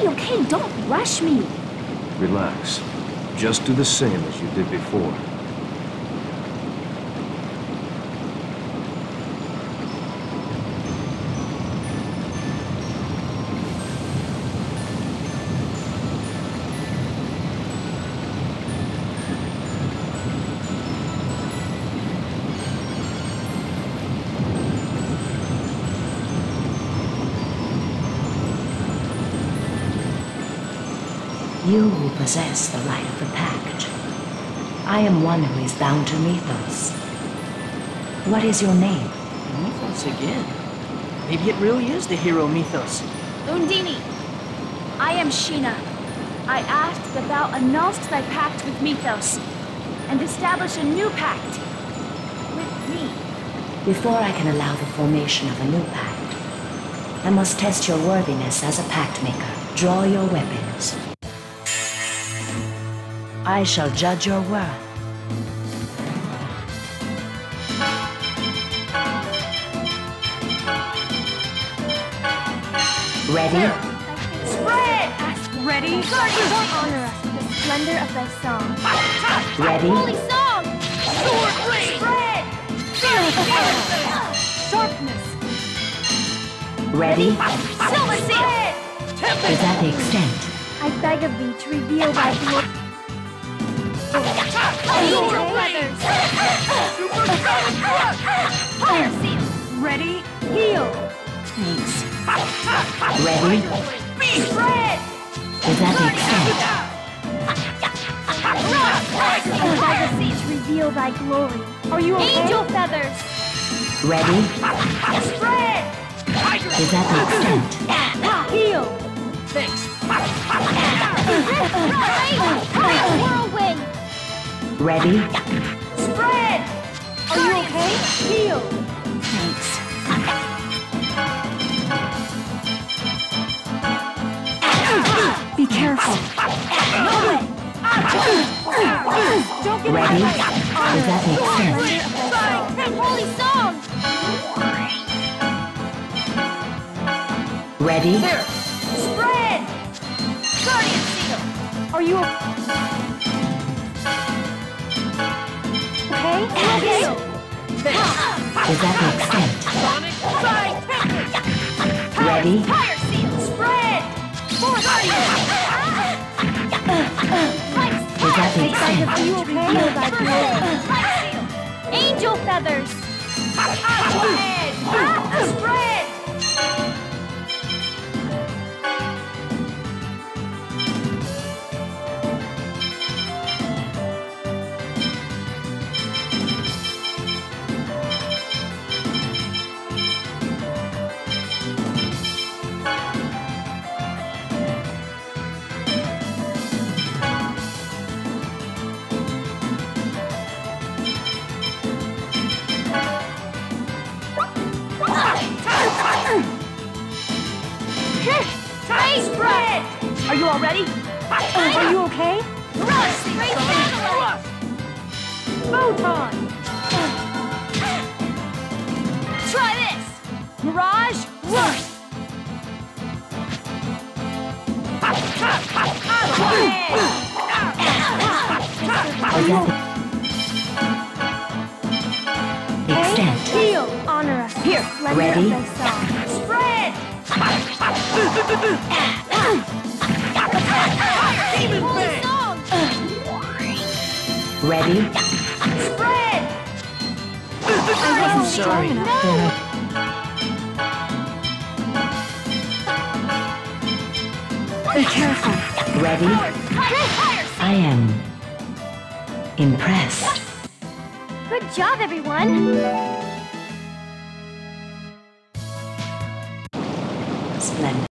Okay, okay, don't rush me. Relax. Just do the same as you did before. You who possess the right of the Pact. I am one who is bound to Mithos. What is your name? Mithos again. Maybe it really is the hero Mithos. Undine, I am Sheena. I asked that thou annulst thy pact with Mithos and establish a new pact with me. Before I can allow the formation of a new pact, I must test your worthiness as a pact maker. Draw your weapons. I shall judge your worth. Ready? Spread! Ask ready? Honor us with the splendor of thy song. Ready? Holy song! Sword blade! Spread! Sharpness! Ready? Silver seal! Is that the extent? I beg of thee to reveal thy glory. Angel feathers! Fire seal! Ready? Heal! Thanks. Ready? Spread! Is that? I beg of thee to reveal thy glory. Are you okay? Angel feathers! Ready? Spread! Is that? Heal! Thanks. Ready? Spread! Are you okay? Heal! Thanks. Be careful. No way! Don't get Ready? away! Is oh, that the extent? Holy song! Ready? Spread! Guardian seal! Are you Is that the extent? Ready? Fire seal! Spread! Force! Is that the extent? Angel feathers! Spread! Are you all ready? Oh, are you okay? Rush! Great satellite! Photon! Try this! Mirage, rush! Is that the extent? Heal! Honor us. Here, Ready? Spread! Demon Holy Fang! Ready? Spread! I wasn't Sorry. strong enough. No! Be careful. Ready? I am impressed. Good job, everyone!